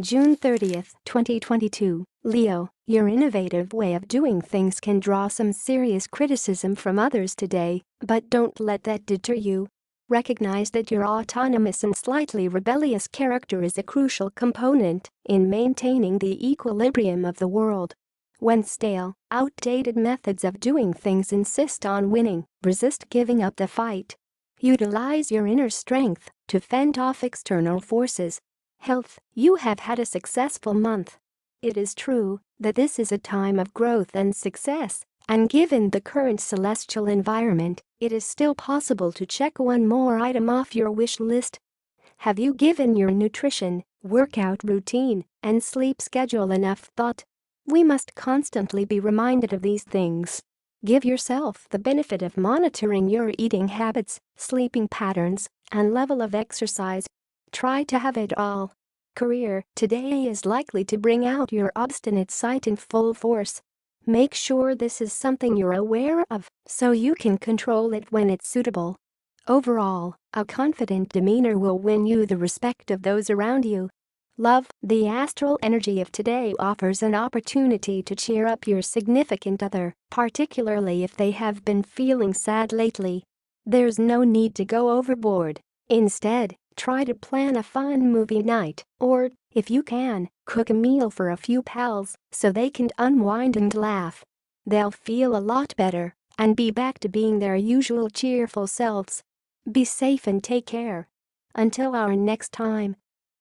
June 30, 2022, Leo, your innovative way of doing things can draw some serious criticism from others today, but don't let that deter you. Recognize that your autonomous and slightly rebellious character is a crucial component in maintaining the equilibrium of the world. When stale, outdated methods of doing things insist on winning, resist giving up the fight. Utilize your inner strength to fend off external forces Health, you have had a successful month. It is true that this is a time of growth and success, and given the current celestial environment, it is still possible to check one more item off your wish list. Have you given your nutrition, workout routine, and sleep schedule enough thought? We must constantly be reminded of these things. Give yourself the benefit of monitoring your eating habits, sleeping patterns, and level of exercise Try to have it all. Career today is likely to bring out your obstinate side in full force. Make sure this is something you're aware of so you can control it when it's suitable. Overall, a confident demeanor will win you the respect of those around you. Love, the astral energy of today offers an opportunity to cheer up your significant other, particularly if they have been feeling sad lately. There's no need to go overboard. Instead, Try to plan a fun movie night, or, if you can, cook a meal for a few pals so they can unwind and laugh. They'll feel a lot better and be back to being their usual cheerful selves. Be safe and take care. Until our next time.